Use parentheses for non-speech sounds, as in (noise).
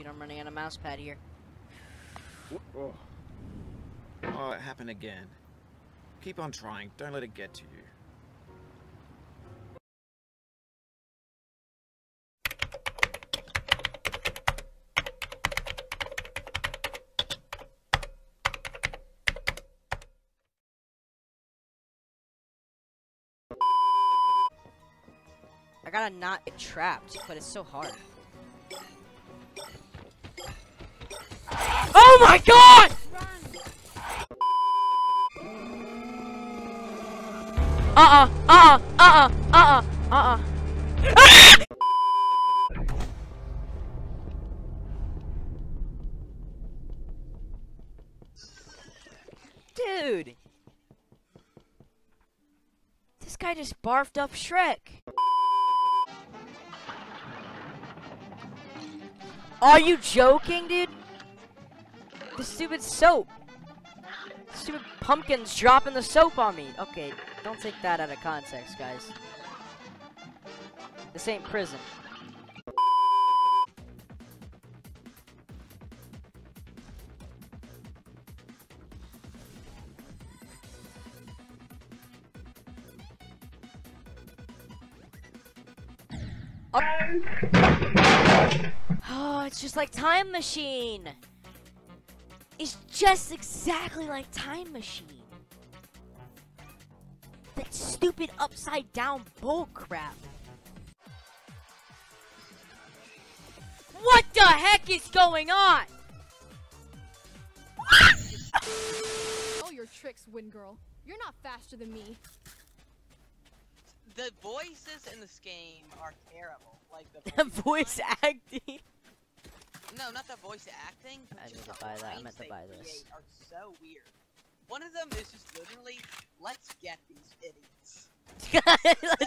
Dude, I'm running on a mouse pad here. Oh. oh, it happened again. Keep on trying. Don't let it get to you. I gotta not get trapped, but it's so hard. Oh my god! Uh-uh, uh-uh, uh-uh, uh-uh, uh-uh. Dude! This guy just barfed up Shrek. Are you joking, dude? The stupid soap. Stupid pumpkins dropping the soap on me. Okay, don't take that out of context, guys. This ain't prison. Oh, it's just like Time Machine. It's just exactly like Time Machine. That stupid upside down bull crap. What the heck is going on? (laughs) Oh, your tricks, Wind Girl. You're not faster than me. The voices in this game are terrible. Like the (laughs) The voice voice acting. No, not the voice acting. I need to buy that. I meant to buy this. Are so weird. One of them is just literally, let's get these idiots. (laughs)